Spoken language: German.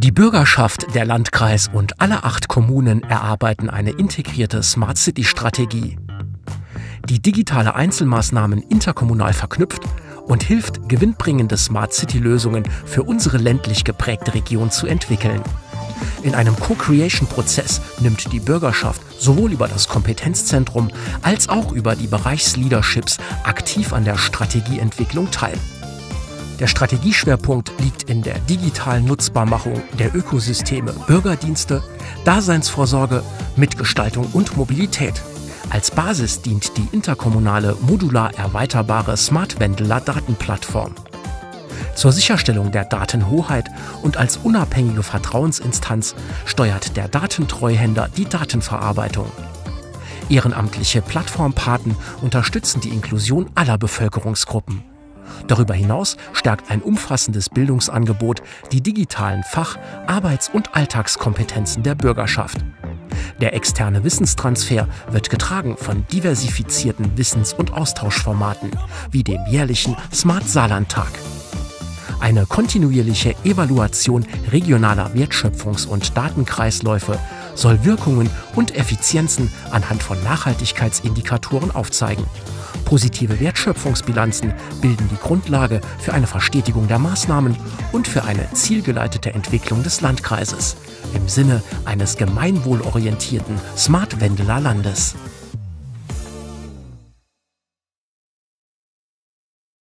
Die Bürgerschaft, der Landkreis und alle acht Kommunen erarbeiten eine integrierte Smart City Strategie, die digitale Einzelmaßnahmen interkommunal verknüpft und hilft, gewinnbringende Smart City Lösungen für unsere ländlich geprägte Region zu entwickeln. In einem Co-Creation-Prozess nimmt die Bürgerschaft sowohl über das Kompetenzzentrum als auch über die Bereichsleaderships aktiv an der Strategieentwicklung teil. Der Strategieschwerpunkt liegt in der digitalen Nutzbarmachung der Ökosysteme Bürgerdienste, Daseinsvorsorge, Mitgestaltung und Mobilität. Als Basis dient die interkommunale modular erweiterbare Smart Wendeler Datenplattform. Zur Sicherstellung der Datenhoheit und als unabhängige Vertrauensinstanz steuert der Datentreuhänder die Datenverarbeitung. Ehrenamtliche Plattformpaten unterstützen die Inklusion aller Bevölkerungsgruppen. Darüber hinaus stärkt ein umfassendes Bildungsangebot die digitalen Fach-, Arbeits- und Alltagskompetenzen der Bürgerschaft. Der externe Wissenstransfer wird getragen von diversifizierten Wissens- und Austauschformaten, wie dem jährlichen Smart Saarland-Tag. Eine kontinuierliche Evaluation regionaler Wertschöpfungs- und Datenkreisläufe soll Wirkungen und Effizienzen anhand von Nachhaltigkeitsindikatoren aufzeigen. Positive Wertschöpfungsbilanzen bilden die Grundlage für eine Verstetigung der Maßnahmen und für eine zielgeleitete Entwicklung des Landkreises im Sinne eines gemeinwohlorientierten Smart Wendeler Landes.